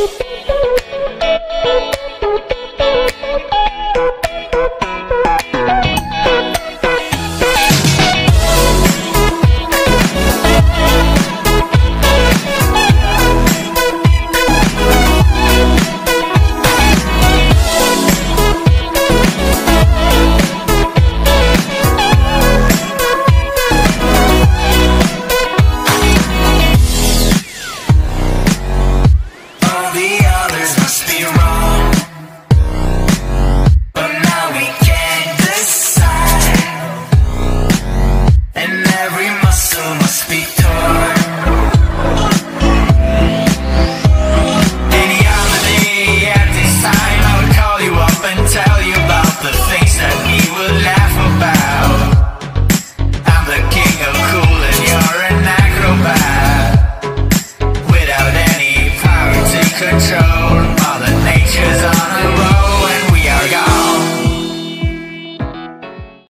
Bye. soul must speak.